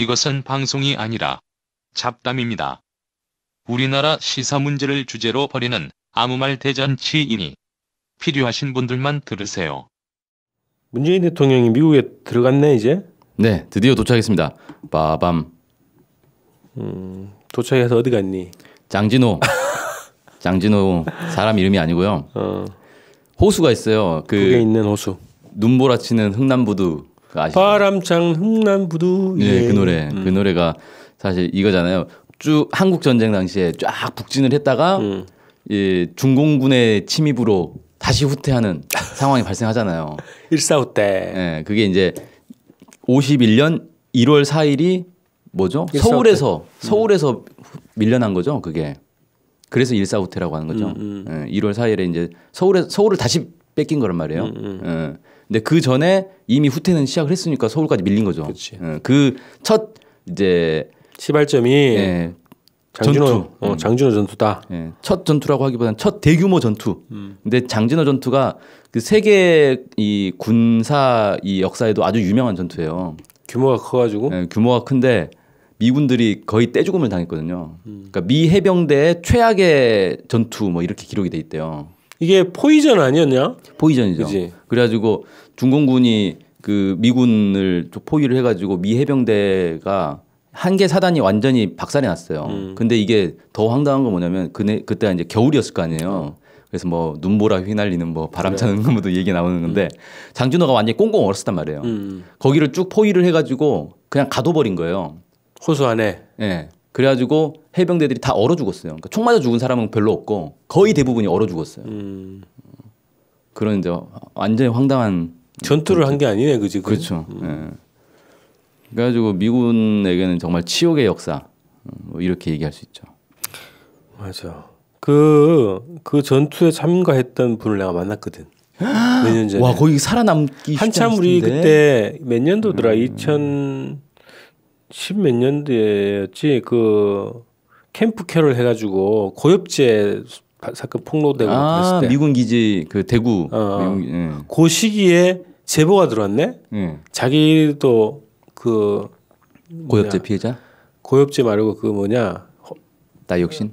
이것은 방송이 아니라 잡담입니다. 우리나라 시사 문제를 주제로 벌이는 아무 말 대잔치이니 필요하신 분들만 들으세요. 문재인 대통령이 미국에 들어갔네 이제 네, 드디어 도착했습니다. 빠밤. 도착해서 어디 갔니? 장진호. 장진호 사람 이름이 아니고요. 어, 호수가 있어요. 북에 그 있는 호수. 눈보라치는 흥남부두? 바람창 흥남부두. 네, 예. 그 노래. 그 노래가 사실 이거잖아요. 쭉 한국 전쟁 당시에 쫙 북진을 했다가 음. 이 중공군의 침입으로 다시 후퇴하는 상황이 발생하잖아요. 일사후 때. 예, 그게 이제 51년 1월 4일이 뭐죠? 서울에서 서울에서 밀려난 거죠, 그게. 그래서 일사후퇴라고 하는 거죠. 음, 예, 1월 4일에 이제 서울에 서울을 다시 뺏긴 거란 말이에요. 음, 예. 근데 그 전에 이미 후퇴는 시작을 했으니까 서울까지 밀린 거죠. 그 첫 이제 시발점이 예, 장준호 전투. 어, 음. 장준호 전투다. 예, 첫 전투라고 하기보다는 첫 대규모 전투. 음. 근데 장진호 전투가 그 세계 이 군사 이 역사에도 아주 유명한 전투예요. 규모가 커가지고 예, 규모가 큰데 미군들이 거의 떼죽음을 당했거든요. 음. 그러니까 미 해병대의 최악의 전투 뭐 이렇게 기록이 돼 있대요. 이게 포이전 아니었냐? 포위전이죠. 그지. 그래가지고 중공군이 그 미군을 좀 포위를 해가지고 미 해병대가 한 개 사단이 완전히 박살이 났어요. 음. 근데 이게 더 황당한 건 뭐냐면 그네 그때가 이제 겨울이었을 거 아니에요. 그래서 뭐 눈보라 휘날리는 뭐 바람 차는 것도 얘기 나오는 건데 장준호가 완전히 꽁꽁 얼었단 말이에요. 음. 거기를 쭉 포위를 해가지고 그냥 가둬버린 거예요. 호수 안에. 예. 그래가지고 해병대들이 다 얼어 죽었어요. 그러니까 총 맞아 죽은 사람은 별로 없고 거의 대부분이 얼어 죽었어요. 음. 그런 이제 완전히 황당한 전투를 한 게 아니네, 그지? 그렇죠. 예. 그래가지고 미군에게는 정말 치욕의 역사 어, 뭐 이렇게 얘기할 수 있죠. 맞아. 그, 그 전투에 참가했던 분을 내가 만났거든. 몇 년 전에. 와 거기 살아남기 한참 우리. 그때 몇 년도더라? 2010몇 년도였지? 그 캠프 캐롤 해가지고 고엽제 바- 사건 폭로되고 아 그랬을 때. 미군 기지 그 대구 어, 어. 미군, 예. 그 시기에 제보가 들어왔네. 예. 자기도 그 고엽제 뭐냐, 피해자 고엽제 말고 그 뭐냐 허- 다이옥신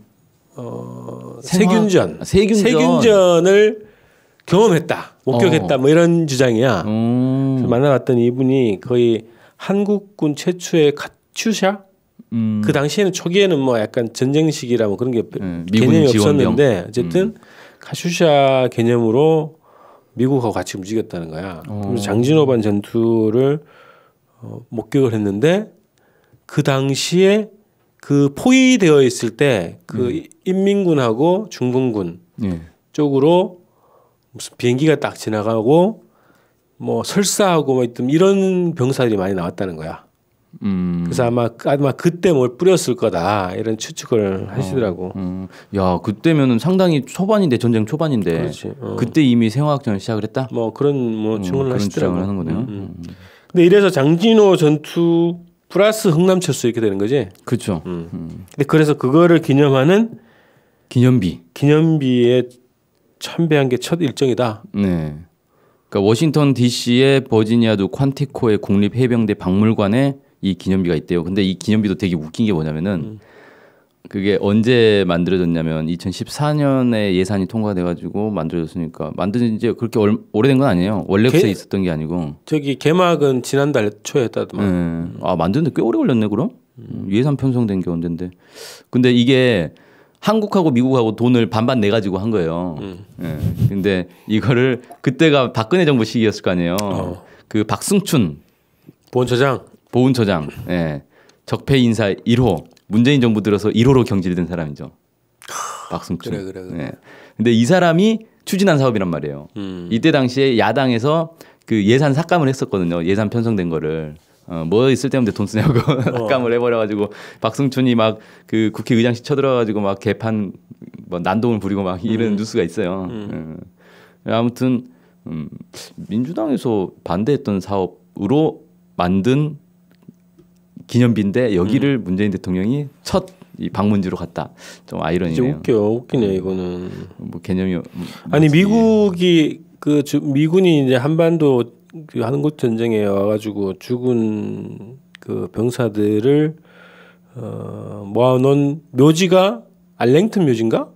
어, 생화- 세균전 아, 세균전. 세균전 을 경험했다 목격했다 어. 뭐 이런 주장이야. 음. 만나봤더니 이분이 거의 한국군 최초의 카츄샤 음. 그 당시에는 초기에는 뭐 약간 전쟁 시기라 뭐 그런 게 예, 미군 개념이. 음. 없었는데 어쨌든 카슈샤 개념으로 미국하고 같이 움직였다는 거야. 어. 그래서 장진호반 전투를 어, 목격을 했는데 그 당시에 그 포위되어 있을 때그 인민군하고 중공군 예. 쪽으로 무슨 비행기가 딱 지나가고 뭐 설사하고 뭐 있던 이런 병사들이 많이 나왔다는 거야. 음. 그래서 아마 아마 그때 뭘 뿌렸을 거다 이런 추측을 하시더라고. 음. 야 그때면은 상당히 초반인데 전쟁 초반인데 그렇지. 어. 그때 이미 생화학전을 시작을 했다. 뭐 그런 뭐 음, 증언을 그런 하시더라고. 하는 거네요. 음, 음. 근데 이래서 장진호 전투 플러스 흥남철수 이렇게 되는 거지. 그렇죠. 음. 근데 그래서 그거를 기념하는 기념비. 기념비에 참배한 게 첫 일정이다. 네. 그러니까 워싱턴 D.C.의 버지니아주 퀀티코의 국립 해병대 박물관에 이 기념비가 있대요. 근데 이 기념비도 되게 웃긴 게 뭐냐면은 그게 언제 만들어졌냐면 2014년에 예산이 통과돼 가지고 만들어졌으니까 만든 지 그렇게 얼- 오래된 건 아니에요. 원래부터 개- 있었던 게 아니고. 저기 개막은 지난달 초에 했다더만. 네. 아 만드는데 꽤 오래 걸렸네 그럼? 음, 예산 편성된 게 언젠데. 근데 이게 한국하고 미국하고 돈을 반반 내 가지고 한 거예요. 예. 근데 이거를 그때가 박근혜 정부 시기였을 거 아니에요. 어. 그 박승춘 본처장. 보훈처장, 예. 적폐 인사 1호, 문재인 정부 들어서 1호로 경질된 사람이죠. 박승춘. 그래, 그래, 그래. 예. 근데 이 사람이 추진한 사업이란 말이에요. 음. 이때 당시에 야당에서 그 예산 삭감을 했었거든요. 예산 편성된 거를. 어, 뭐 있을 때마다 돈 쓰냐고 삭감을 해버려가지고 박승춘이 막 그 국회의장실 쳐들어가지고 막 개판 뭐 난동을 부리고 막 이런 뉴스가 있어요. 예. 아무튼 음, 민주당에서 반대했던 사업으로 만든 기념비인데 여기를 문재인 대통령이 첫 이 방문지로 갔다. 좀 아이러니네요. 웃겨 웃기네 이거는. 뭐 개념이 뭐- 아니 뭐지. 미국이 그 주- 미군이 이제 한반도 그 한국 전쟁에 와가지고 죽은 그그 병사들을 어, 모아놓은 묘지가 알랭튼 묘지인가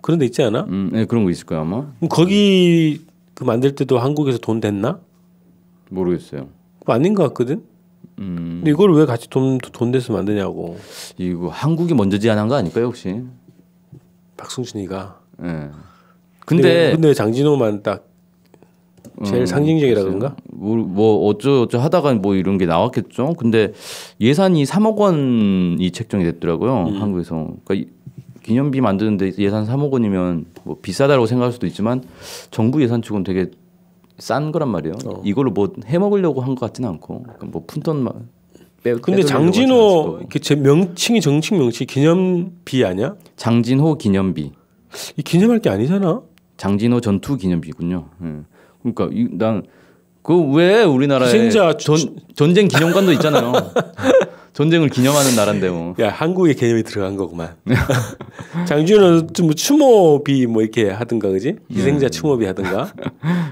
그런 데 있지 않아? 음, 네, 그런 거 있을 거야 아마. 그럼 거기 그 만들 때도 한국에서 돈 댔나? 모르겠어요. 아닌 것 같거든. 음, 근데 이걸 왜 같이 돈돈 대서 만드냐고 이거 한국이 먼저 제안한 거 아닐까요 혹시? 박승준이가. 예. 근데 근데 장진호만 딱 제일 음, 상징적이라 글쎄요. 그런가? 뭐, 뭐 어쩌 어쩌 하다가 뭐 이런 게 나왔겠죠. 근데 예산이 3억 원이 책정이 됐더라고요. 음. 한국에서. 그러니까 이- 기념비 만드는데 예산 3억 원이면 뭐 비싸다고 생각할 수도 있지만 정부 예산 치고는 되게 싼 거란 말이에요. 어. 이걸로 뭐 해먹으려고 한 것 같지는 않고 그러니까 뭐 푼돈 막 빼. 근데 장진호 제 명칭이 정식 명칭 기념비 아니야? 장진호 기념비. 이 기념할 게 아니잖아. 장진호 전투 기념비군요. 예. 그러니까 난그 왜 우리나라에 희생자 전, 전쟁 기념관도 있잖아요. 전쟁을 기념하는 나라인데 뭐. 야 한국의 개념이 들어간 거구만. 장준호는 좀뭐 추모비 뭐 이렇게 하든가 그지? 희생자 추모비 하든가.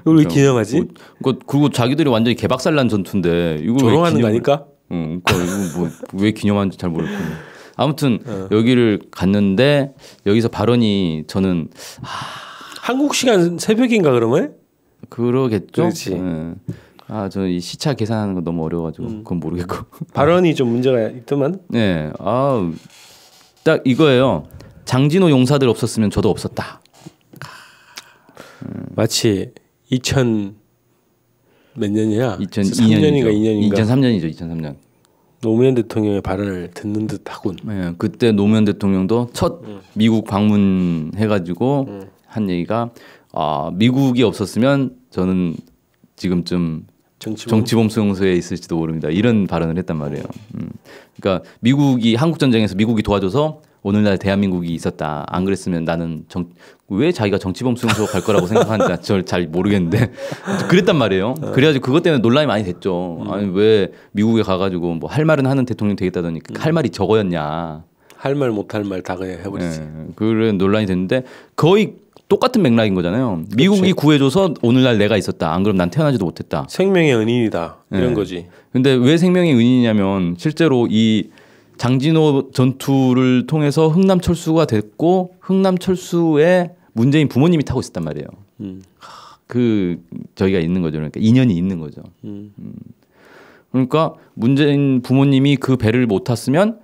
이걸 왜 기념하지? 그 그리고 자기들이 완전히 개박살난 전투인데 이걸 왜 조롱하는 거 기념을- 아닐까? 응, 그러니까 이거 뭐왜 기념하는지 잘 모르겠고. 아무튼 어. 여기를 갔는데 여기서 발언이 저는 한국 시간 새벽인가 그러면? 그러겠죠. 그렇지. 예. 아, 저이 시차 계산하는 거 너무 어려워가지고 음. 그건 모르겠고. 발언이 좀 문제가 있더만. 네, 아, 딱 이거예요. 장진호 용사들 없었으면 저도 없었다. 마치 2000 몇 년이야? 2002년인가 3년인가 2년인가 2003년이죠, 2003년. 노무현 대통령의 발언을 듣는 듯하군. 네, 그때 노무현 대통령도 첫 음. 미국 방문 해가지고 한 얘기가 아 미국이 없었으면 저는 지금쯤 정치 정치범수용소에 있을지도 모릅니다. 이런 발언을 했단 말이에요. 음. 그러니까 미국이 한국 전쟁에서 미국이 도와줘서 오늘날 대한민국이 있었다. 안 그랬으면 나는 정, 왜 자기가 정치범수용소 갈 거라고 생각하는지 저를 잘 모르겠는데 그랬단 말이에요. 그래가지고 그것 때문에 논란이 많이 됐죠. 아니 왜 미국에 가가지고 뭐 할 말은 하는 대통령 되겠다더니 할 말이 저거였냐. 할 말 못 할 말 다 그냥 해버리지. 예, 그런 논란이 됐는데 거의 똑같은 맥락인 거잖아요. 미국이 구해줘서 오늘날 내가 있었다. 안 그럼 난 태어나지도 못했다. 생명의 은인이다 이런 네. 거지. 근데 왜 생명의 은인이냐면 실제로 이 장진호 전투를 통해서 흥남 철수가 됐고 흥남 철수에 문재인 부모님이 타고 있었단 말이에요. 음. 그 저희가 있는 거죠. 그러니까 인연이 있는 거죠. 음. 그러니까 문재인 부모님이 그 배를 못 탔으면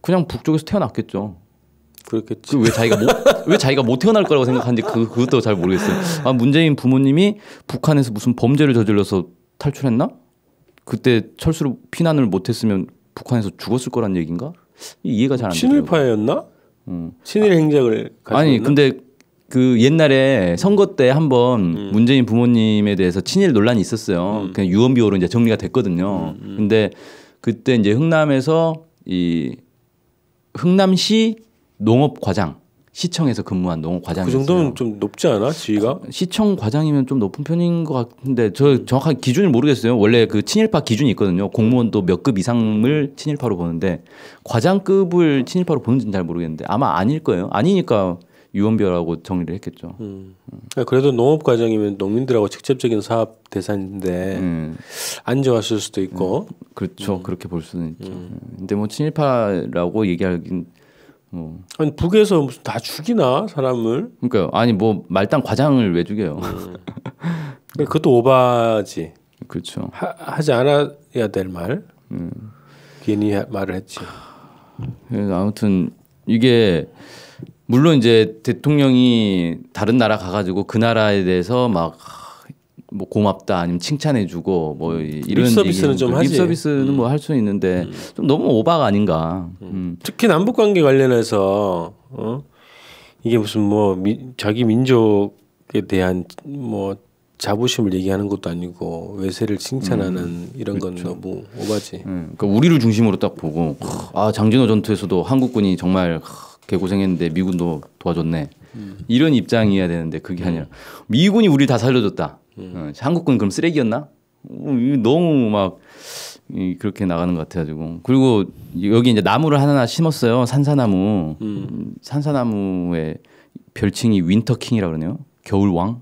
그냥 북쪽에서 태어났겠죠. 그렇겠지. 그 왜 자기가 못, 왜 자기가 못 태어날 거라고 생각하는지 그 그것도 잘 모르겠어요. 아 문재인 부모님이 북한에서 무슨 범죄를 저질러서 탈출했나? 그때 철수로 피난을 못했으면 북한에서 죽었을 거란 얘기인가? 이해가 잘 안 돼요. 친일파였나? 음. 친일 행적을 가지고 아니 있나? 근데 그 옛날에 선거 때 한번 음. 문재인 부모님에 대해서 친일 논란이 있었어요. 그냥 유언비어로 이제 정리가 됐거든요. 음, 근데 그때 이제 흥남에서 이 흥남시 농업 과장 시청에서 근무한 농업 과장이 그 정도면 좀 높지 않아 지위가? 시청 과장이면 좀 높은 편인 것 같은데 저 정확한 기준을 모르겠어요. 원래 그 친일파 기준이 있거든요. 공무원도 몇 급 이상을 친일파로 보는데 과장급을 친일파로 보는지는 잘 모르겠는데 아마 아닐 거예요. 아니니까 유언비어라고 정리를 했겠죠. 음. 그래도 농업 과정이면 농민들하고 직접적인 사업 대상인데 음, 안 좋았을 수도 있고. 그렇죠. 그렇게 볼 수는 있죠. 근데 뭐 친일파라고 얘기하긴 뭐 아니 북에서 무슨 다 죽이나 사람을? 그러니까 아니 뭐 말단 과장을 왜 죽여요? 그것도 오바지. 그렇죠. 하, 하지 않아야 될 말. 음. 괜히 하- 말을 했지. 그래서 아무튼 이게 물론 이제 대통령이 다른 나라 가가지고 그 나라에 대해서 막 뭐 고맙다 아니면 칭찬해주고 뭐 이- 이런 립 서비스는 좀또 하지. 립 서비스는 뭐할수 있는데 좀 너무 오바가 아닌가. 음. 특히 남북 관계 관련해서 어? 이게 무슨 뭐 미, 자기 민족에 대한 뭐 자부심을 얘기하는 것도 아니고 외세를 칭찬하는 이런 건 너무 오바지. 음, 그러니까 우리를 중심으로 딱 보고 아 장진호 전투에서도 한국군이 정말 개고생했는데 미군도 도와줬네 이런 입장이어야 되는데 그게 아니라 미군이 우리 다 살려줬다. 어, 한국군 그럼 쓰레기였나? 어, 너무 막 이, 그렇게 나가는 것 같아가지고 그리고 여기 이제 나무를 하나 심었어요 산사나무 음, 산사나무의 별칭이 윈터킹이라 그러네요 겨울왕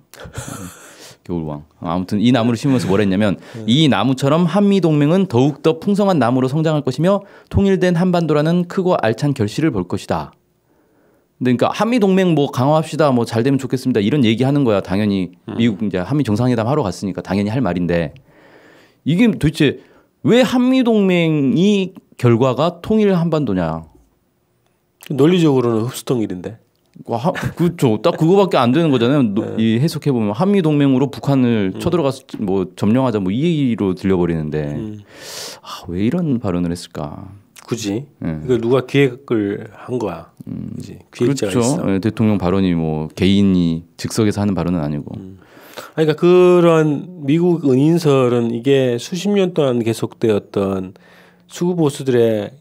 겨울왕. 아무튼 이 나무를 심으면서 뭘 했냐면 이 나무처럼 한미 동맹은 더욱 더 풍성한 나무로 성장할 것이며 통일된 한반도라는 크고 알찬 결실을 볼 것이다. 그러니까 한미 동맹 뭐 강화합시다 뭐 잘 되면 좋겠습니다 이런 얘기하는 거야 당연히 미국 이제 한미 정상회담 하러 갔으니까 당연히 할 말인데 이게 도대체 왜 한미 동맹이 결과가 통일 한반도냐? 논리적으로는 흡수통일인데. 하- 그렇죠. 딱 그거밖에 안 되는 거잖아요. 노- 이 해석해 보면 한미 동맹으로 북한을 쳐들어가서 뭐 점령하자 뭐 이 얘기로 들려버리는데 아, 왜 이런 발언을 했을까? 굳이 예. 이걸 누가 기획을 한 거야. 그지 기획자가 그렇죠. 있어. 예, 대통령 발언이 뭐 개인이 즉석에서 하는 발언은 아니고. 아니, 그러니까 그런 미국 은인설은 이게 수십 년 동안 계속되었던 수구 보수들의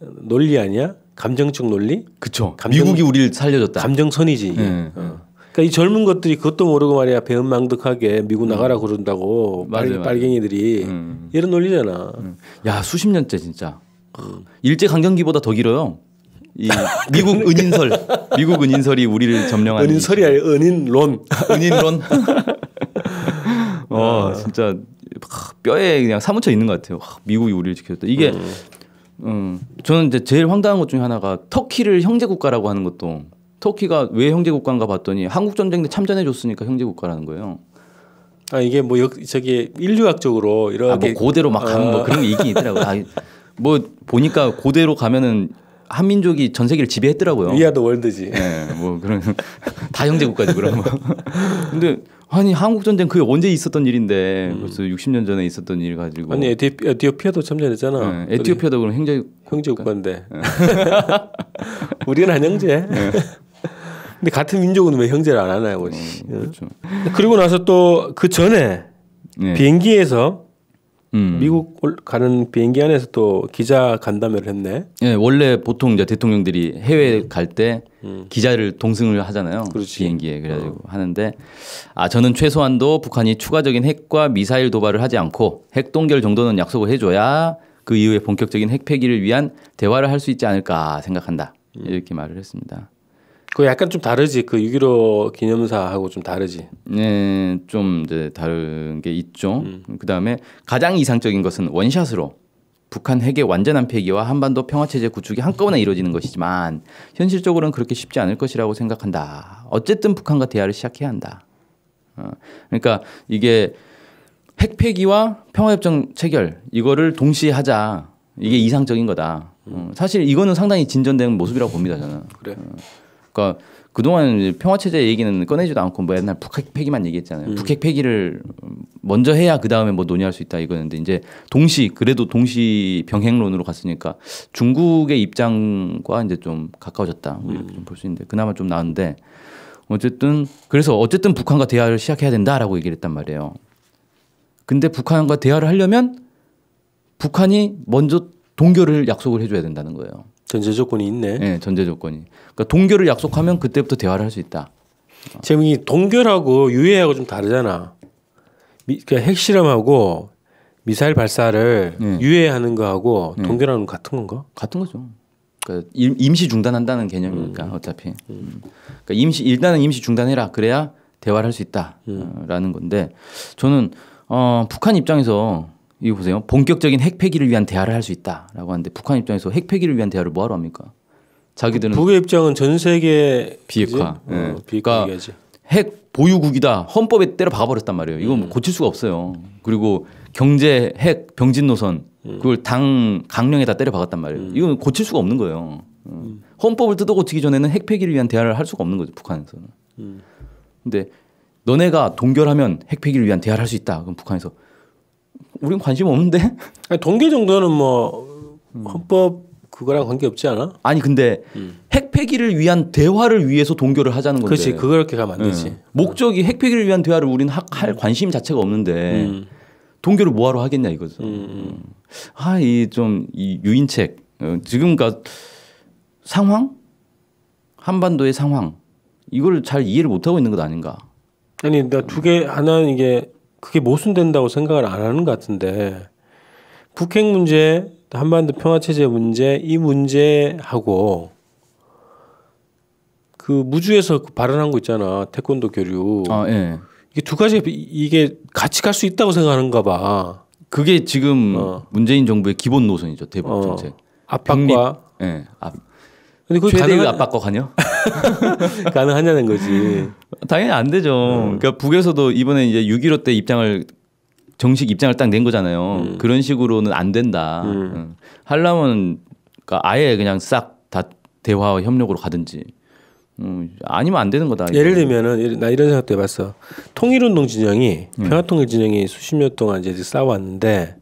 논리 아니야? 감정적 논리? 그렇죠. 감정- 미국이 우리를 살려줬다. 감정선이지. 예. 어. 그러니까 이 젊은 것들이 그것도 모르고 말이야 배은망덕하게 미국 나가라 그런다고 맞아요, 빨. 빨갱이들이 음. 이런 논리잖아. 야 수십 년째 진짜 일제 강점기보다 더 길어요. 이 미국 은인설, 미국 은인설이 우리를 점령한 은인설이 아니라 은인론. 은인론. 어 진짜 하, 뼈에 그냥 사무쳐 있는 것 같아요. 하, 미국이 우리를 지켜줬다. 이게 음, 저는 이제 제일 황당한 것 중에 하나가 터키를 형제 국가라고 하는 것도 터키가 왜 형제 국가인가 봤더니 한국 전쟁 때 참전해 줬으니까 형제 국가라는 거예요. 아 이게 뭐 역, 저기 인류학적으로 아, 이렇게 뭐 고대로 막 가는 뭐 그런 게 있긴 있더라고요. 아, 뭐 보니까 고대로 가면은 한민족이 전 세계를 지배했더라고요. We are the world지. 예, 뭐 그런 다 형제 국가죠 그럼. 뭐. 근데 아니 한국 전쟁 그게 언제 있었던 일인데 벌써 60년 전에 있었던 일 가지고. 아니 에티, 에티오피아도 참전했잖아. 예, 에티오피아도 그럼 형제 형제 국가인데. 예. 우리는 한 형제. 근데 같은 민족은 왜 형제를 안 하나요? 어, 씨. 그렇죠. 그리고 나서 또 그 전에 예. 비행기에서 음. 미국 올- 가는 비행기 안에서 또 기자 간담회를 했네. 예, 원래 보통 이제 대통령들이 해외 갈때 기자를 동승을 하잖아요. 음. 그렇지. 비행기에 그래가지고 하는데 아 저는 최소한도 북한이 추가적인 핵과 미사일 도발을 하지 않고 핵 동결 정도는 약속을 해줘야 그 이후에 본격적인 핵 폐기를 위한 대화를 할 수 있지 않을까 생각한다. 음. 이렇게 말을 했습니다. 그거 약간 좀 다르지. 그 6.15 기념사하고 좀 다르지. 네, 좀 이제 다른 게 있죠. 음. 그 다음에 가장 이상적인 것은 원샷으로 북한 핵의 완전한 폐기와 한반도 평화 체제 구축이 한꺼번에 이루어지는 것이지만 현실적으로는 그렇게 쉽지 않을 것이라고 생각한다. 어쨌든 북한과 대화를 시작해야 한다. 어, 그러니까 이게 핵 폐기와 평화협정 체결 이거를 동시에 하자. 이게 이상적인 거다. 어, 사실 이거는 상당히 진전된 모습이라고 봅니다 저는. 그래. 그러니까 그동안 이제 평화 체제 얘기는 꺼내지도 않고 뭐 옛날 북핵 폐기만 얘기했잖아요. 북핵 폐기를 먼저 해야 그 다음에 뭐 논의할 수 있다 이거였는데 이제 동시 그래도 동시 병행론으로 갔으니까 중국의 입장과 이제 좀 가까워졌다 뭐 이렇게 좀 볼 수 있는데 그나마 좀 나은데 어쨌든 그래서 어쨌든 북한과 대화를 시작해야 된다라고 얘기를 했단 말이에요. 근데 북한과 대화를 하려면 북한이 먼저 동결을 약속을 해줘야 된다는 거예요. 전제 조건이 있네. 예, 전제 조건이. 그러니까 동결을 약속하면 그때부터 대화를 할 수 있다. 지금 이 동결하고 유해하고 좀 다르잖아. 미, 그 핵실험하고 미사일 발사를 네. 유예하는 거하고 동결하는 거 같은 건가? 같은 거죠. 그러니까 임- 임시 중단한다는 개념이니까 어차피. 음. 그러니까 임시 일단은 임시 중단해라. 그래야 대화를 할 수 있다라는 건데 저는 어, 북한 입장에서 이거 보세요. 본격적인 핵 폐기를 위한 대화를 할 수 있다라고 하는데 북한 입장에서 핵 폐기를 위한 대화를 뭐하러 합니까? 자기들은 북의 입장은 전 세계 비핵화. 그지? 예. 어, 비핵화 그러니까. 핵 보유국이다 헌법에 때려 박아버렸단 말이에요. 이거 뭐 고칠 수가 없어요. 그리고 경제 핵 병진 노선 그걸 당 강령에다 때려 박았단 말이에요. 이건 고칠 수가 없는 거예요. 어. 헌법을 뜯어 고치기 전에는 핵 폐기를 위한 대화를 할 수가 없는 거죠 북한에서는. 근데 너네가 동결하면 핵 폐기를 위한 대화를 할 수 있다. 그럼 북한에서 우린 관심 없는데? 아니, 동결 정도는 뭐 헌법 그거랑 관계 없지 않아? 아니 근데 핵 폐기를 위한 대화를 위해서 동결을 하자는 건데. 그렇지 그렇게 가면 안 되지. 예. 목적이 핵 폐기를 위한 대화를 우리는 하- 할 관심 자체가 없는데 동결을 뭐하러 하겠냐 이거죠. 아, 이 좀 이 유인책 어, 지금 가 상황 한반도의 상황 이걸 잘 이해를 못 하고 있는 것 아닌가? 아니 나 두 개 하나는 이게 그게 모순된다고 생각을 안 하는 것 같은데 북핵 문제, 한반도 평화 체제 문제 이 문제하고 그 무주에서 그 발언한 거 있잖아 태권도 교류 아, 예. 이게 두 가지 이게 같이 갈 수 있다고 생각하는가 봐. 그게 지금 어. 문재인 정부의 기본 노선이죠 대북 어, 정책. 압박과 예, 압, 근데 그게 최대의 가능하, 압박과 관여? 가능하냐는 거지. 당연히 안 되죠. 그러니까 북에서도 이번에 이제 6.15 때 입장을 정식 입장을 딱 낸 거잖아요. 그런 식으로는 안 된다. 음. 응. 하려면 그러니까 아예 그냥 싹 다 대화와 협력으로 가든지. 음, 아니면 안 되는 거다. 예를. 들면은 나 이런 생각도 해봤어. 통일운동 진영이 평화통일 진영이 수십 년 동안 이제 싸워왔는데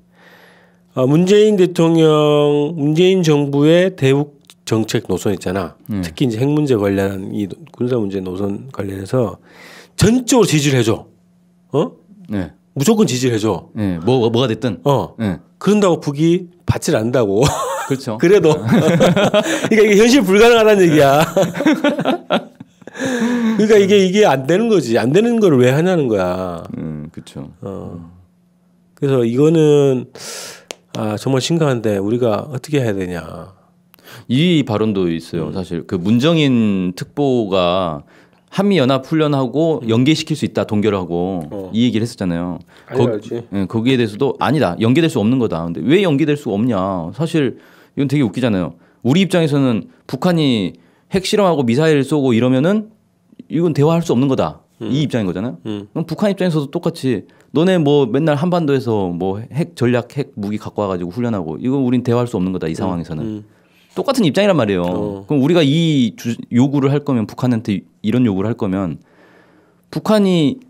어, 문재인 대통령, 문재인 정부의 대북 정책 노선 있잖아. 특히 이제 핵 문제 관련한 이 군사 문제 노선 관련해서 전적으로 지지를 해줘. 어? 네. 무조건 지지를 해줘. 네. 뭐 뭐가 됐든. 어. 네. 그런다고 북이 받질 않는다고. 그렇죠. 그래도 그러니까 이게 현실 불가능하다는 얘기야. 그러니까 이게 이게 안 되는 거지. 안 되는 걸 왜 하냐는 거야. 음, 그렇죠. 어. 그래서 이거는 아 정말 심각한데 우리가 어떻게 해야 되냐. 이 발언도 있어요. 사실 그 문정인 특보가 한미 연합 훈련하고 연계시킬 수 있다 동결하고 어. 이 얘기를 했었잖아요. 거, 알지. 예, 거기에 대해서도 아니다 연계될 수 없는 거다. 근데 왜 연계될 수 없냐? 사실 이건 되게 웃기잖아요. 우리 입장에서는 북한이 핵 실험하고 미사일 쏘고 이러면은 이건 대화할 수 없는 거다. 이 입장인 거잖아요. 음. 그럼 북한 입장에서도 똑같이 너네 뭐 맨날 한반도에서 뭐 핵 전략 핵 무기 갖고 와가지고 훈련하고 이건 우린 대화할 수 없는 거다 이 상황에서는. 음. 똑같은 입장이란 말이에요. 어. 그럼 우리가 이 주, 요구를 할 거면 북한한테 이런 요구를 할 거면 북한이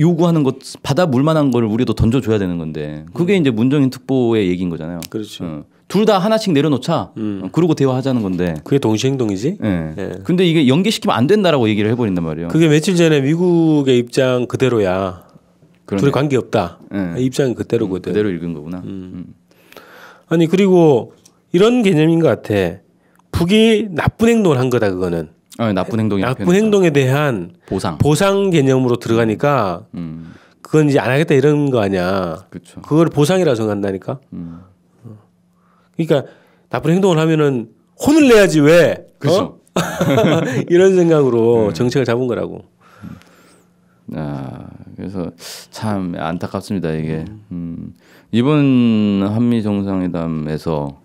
요구하는 것 받아 물 만한 걸 우리도 던져줘야 되는 건데 그게 이제 문정인 특보의 얘기인 거잖아요. 그렇지. 둘다 하나씩 내려놓자. 음. 어, 그러고 대화하자는 건데. 그게 동시행동이지. 예. 예. 근데 이게 연계시키면 안 된다라고 얘기를 해버린단 말이에요. 그게 며칠 전에 미국의 입장 그대로야. 그러네. 둘이 관계 없다. 예. 입장이 그대로거든. 그대로 읽은 거구나. 음. 아니 그리고 이런 개념인 것 같아. 북이 나쁜 행동을 한 거다 그거는. 아, 나쁜 행동이 나쁜 행동에 대한 보상. 보상 개념으로 들어가니까 음. 그건 이제 안 하겠다 이런 거 아니야. 그렇죠. 그걸 보상이라고 생각한다니까. 음. 그러니까 나쁜 행동을 하면은 혼을 내야지 왜? 그렇죠. 어? 이런 생각으로 정책을 잡은 거라고. 아, 그래서 참 안타깝습니다 이게. 음. 이번 한미 정상회담에서 하,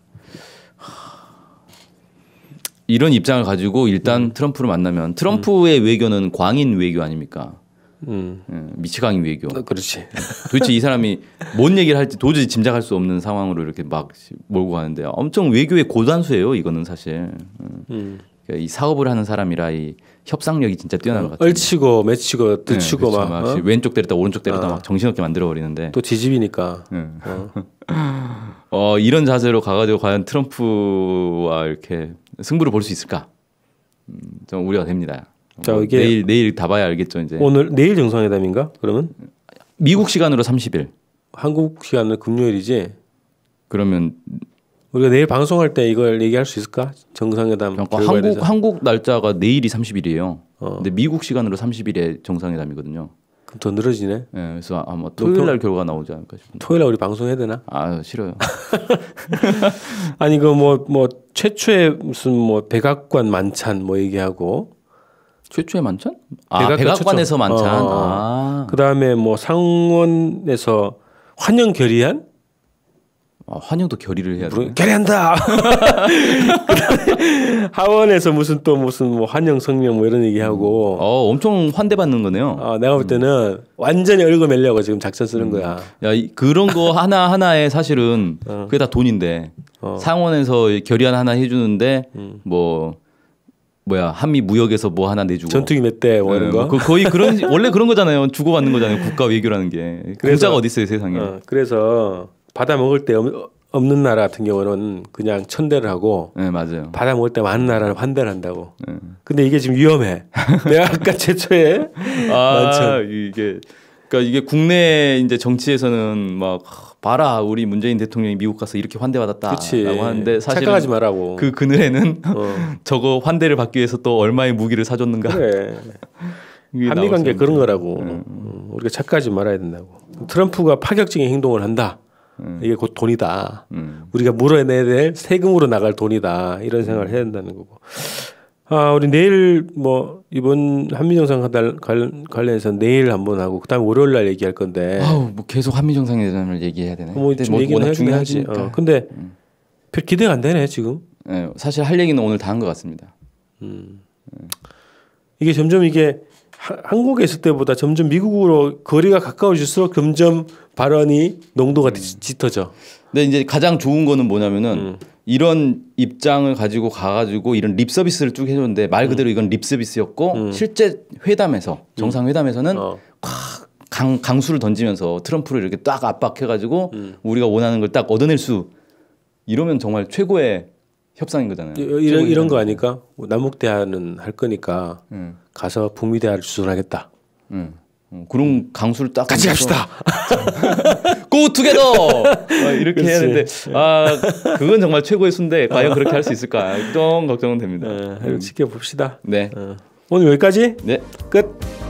이런 입장을 가지고 일단 트럼프를 만나면 트럼프의 외교는 광인 외교 아닙니까? 음, 예, 미치광이 외교. 어, 그렇지. 도대체 이 사람이 뭔 얘기를 할지 도저히 짐작할 수 없는 상황으로 이렇게 막 몰고 가는데 엄청 외교의 고단수예요. 이거는 사실. 음. 그러니까 이 사업을 하는 사람이라 이 협상력이 진짜 뛰어난 것 같아요. 얼치고 맺히고 드치고 네, 그렇죠. 막, 막 어? 왼쪽 때렸다 오른쪽 때렸다 아. 막 정신없게 만들어 버리는데 또 지집이니까. 어, 이런 자세로 가가지고 과연 트럼프와 이렇게 승부를 볼 수 있을까? 음, 좀 우려가 됩니다. 자, 뭐 이게- 내일 내일 다 봐야 알겠죠 이제. 오늘 내일 정상회담인가? 그러면 미국 시간으로 30일. 한국 시간은 금요일이지. 그러면 우리가 내일 방송할 때 이걸 얘기할 수 있을까? 정상회담 그러니까 한국 대해서. 한국 날짜가 내일이 30일이에요. 어. 근데 미국 시간으로 30일에 정상회담이거든요. 그럼 더 늘어지네. 예, 그래서 아마 토요일 날 결과가 나오지 않을까 싶은데. 토요일 날 우리 방송해야 되나? 아 싫어요. 아니 그 뭐뭐 최초의 무슨 뭐 백악관 만찬 뭐 얘기하고 최초의 만찬? 아 백악관 최초. 만찬. 어, 어. 아. 그다음에 뭐 상원에서 환영 결의안 아, 환영도 결의를 해야 돼. 뭐, 결의한다. 하원에서 무슨 또 무슨 뭐 환영 성명 뭐 이런 얘기하고 어 엄청 환대받는 거네요. 어, 내가 볼 때는 완전히 얽어매려고 지금 작전 쓰는 거야. 야 이- 그런 거 하나 하나에 사실은 그게 다 돈인데 어. 상원에서 결의안 하나 해주는데 뭐 뭐야 한미 무역에서 뭐 하나 내주고 전투기 몇대뭐 이런 예, 거. 그 거의 그런 원래 그런 거잖아요. 주고 받는 거잖아요. 국가 외교라는 게 그래서- 공짜가 어디 있어요 세상에. 어, 그래서 받아 먹을 때 없- 없는 나라 같은 경우는 그냥 천대를 하고 네 맞아요. 받아 먹을 때 많은 나라는 환대를 한다고. 예. 근데 이게 지금 위험해. 내가 아까 최초에 아. 이게 그러니까 이게 국내 이제 정치에서는 막 봐라 우리 문재인 대통령이 미국 가서 이렇게 환대받았다라고. 하는데 사실은 착각하지 말라고. 그 그늘에는 어. 저거 환대를 받기 위해서 또 얼마의 무기를 사줬는가 그래. 한미 관계. 그런 거라고. 음, 우리가 착각하지 말아야 된다고. 트럼프가 파격적인 행동을 한다. 이게 곧 돈이다. 음. 우리가 물어내야 될 세금으로 나갈 돈이다. 이런 생각을 해야 된다는 거고. 아 우리 내일 뭐 이번 한미 정상회담 관- 관련해서 내일 한번 하고 그다음 에 월요일 날 얘기할 건데 아우 뭐 계속 한미 정상회담을 얘기해야 되네. 뭐 근데 좀뭐 얘기는 워낙 하긴 하지. 중요하니까. 어, 근데 별 기대가 안 되네 지금. 예, 사실 할 얘기는 오늘 다 한 것 같습니다. 이게 점점 이게 하- 한국에 있을 때보다 점점 미국으로 거리가 가까워질수록 점점 발언이 농도가 짙- 짙어져. 근데 이제 가장 좋은 거는 뭐냐면은 이런 입장을 가지고 가가지고 이런 립 서비스를 쭉 해줬는데 말 그대로 이건 립 서비스였고 실제 회담에서 정상 회담에서는 어. 강 강수를 던지면서 트럼프를 이렇게 딱 압박해가지고 우리가 원하는 걸 딱 얻어낼 수 이러면 정말 최고의 협상인 거잖아요. 이- 이런 이런 거 아니까 뭐 남북 대화는 할 거니까 음. 가서 북미 대화를 주선하겠다. 음. 음, 그런 강수를 딱 같이 갑시다. 고 투게더 이렇게 그렇지. 해야 되는데 아 그건 정말 최고의 순데 과연 그렇게 할 수 있을까 좀 걱정은 됩니다. 어, 지켜봅시다. 네, 어. 오늘 여기까지 네. 끝.